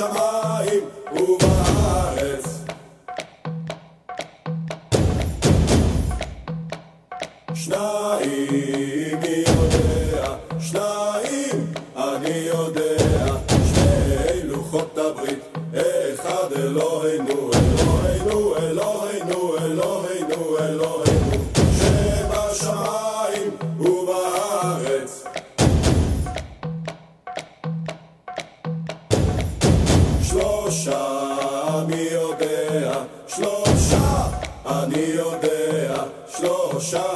שבשמיים ובארץ. שניים מי יודע, שניים אני יודע, שני לוחות הברית, אחד אלוהינו, אלוהינו, אלוהינו, אלוהינו, אלוהינו, שבשמיים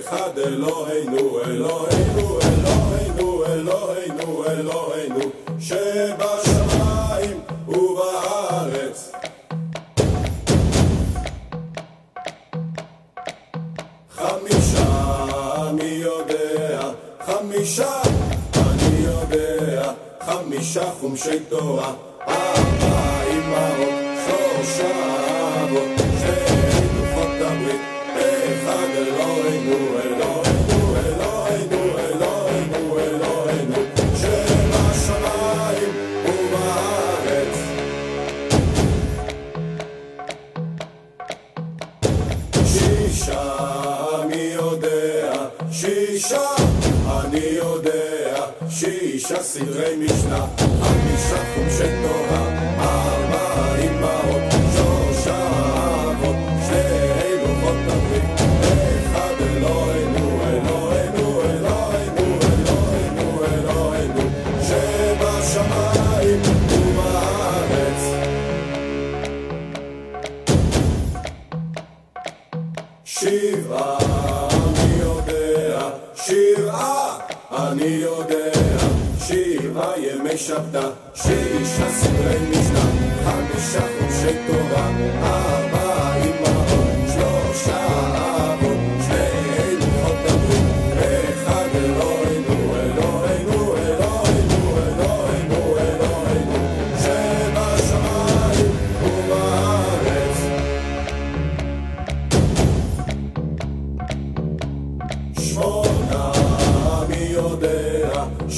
אחד אלוהינו, אלוהינו, אלוהינו, אלוהינו, אלוהינו, שבשמיים ובארץ. חמישה מי יודע, חמישה אני יודע, חמישה חומשי תורה, ארבע אמהות, שלושה אבות, שישה סדרי משנה, חמישה חומשי תורה, ארבע שבעה אני יודע, שבעה אני יודע, שבעה ימי שבתא, שישה סדרי משנה, חמישה חומשי תורה,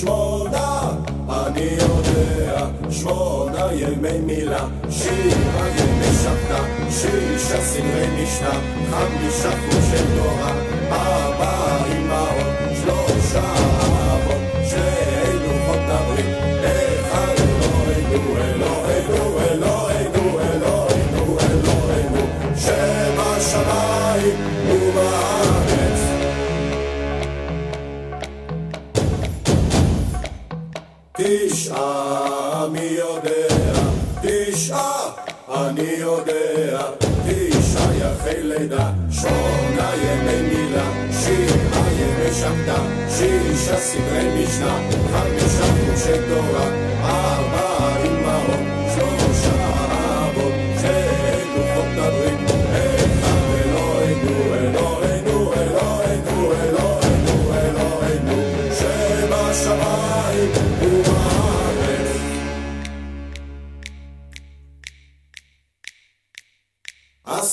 שמונה אני יודע, שמונה ימי מילה, שבעה ימי שבתא, שישה סדרי משנה, חמישה חושי תורה, ארבע אמהות, שלושה אבות, שני לוחות הברית, אחד אלוהינו, אלוהינו, אלוהינו, אלוהינו, אלוהינו, שבשמיים ובארץ. תשעה מי יודע, תשעה אני יודע, תשעה יחי לידה, שמונה ימי מילה, שבעה ימי שבתא, שישה סדרי משנה, חמישה חומשי תורה,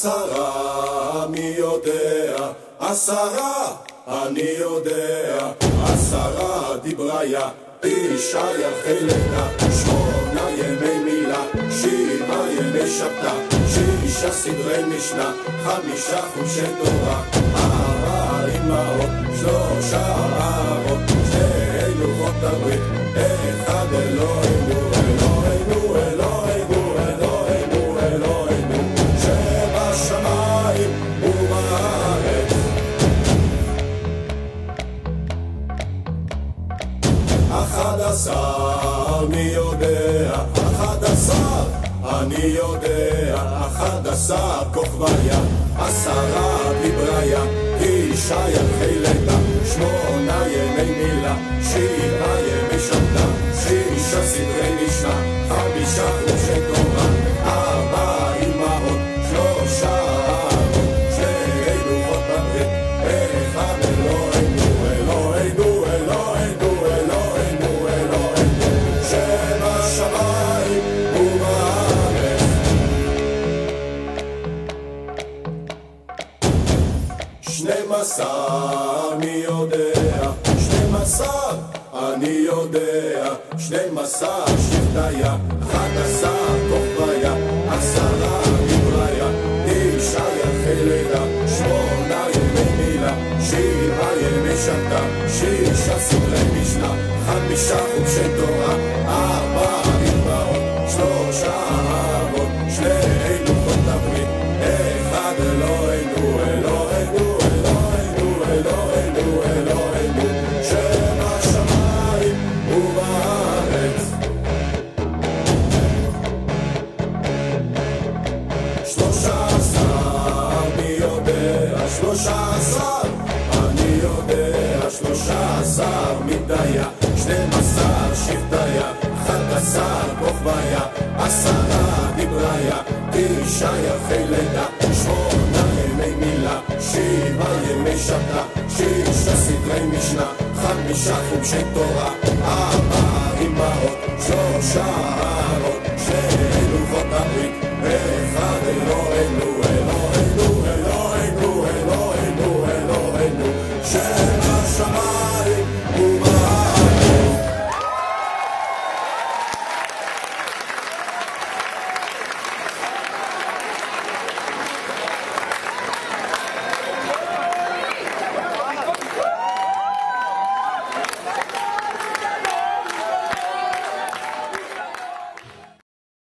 עשרה מי יודע, עשרה אני יודע, עשרה דבריה, תשעה יחי לידה, שמונה ימי מילה, שבעה ימי שבתא, שישה סדרי משנה, חמישה חומשי תורה, ארבע אמהות, שלושה אבות, שני לוחות הברית, אחד אלוהינו, עשר כוכביה, עשרה דבריה, תשעה ירחי לידה, שמונה ימי מילה, שבעה ימי שבתא, שישה סדרי משנה, חמישה אני יודע, שנים עשר, אני יודע, שנים עשר שבטיה, אחד עשר כוכביה, עשרה דבריה, תשעה יחי לידה, שמונה ימי מילה, שבעה ימי שבתא, שישה סמלי משנה, חמישה חומשי תורה, שלושה עשר, אני יודע, שלושה עשר, אני יודע, שלושה עשר מדיה, שנים עשר שבטיה, אחד עשר כוכביה, עשרה דבריה, תשעה יפי לידה, שמונה ימי מילה, שבעה ימי שבתא, שישה סדרי משנה, חמישה חומשי תורה, ארבע אמהות, שלושה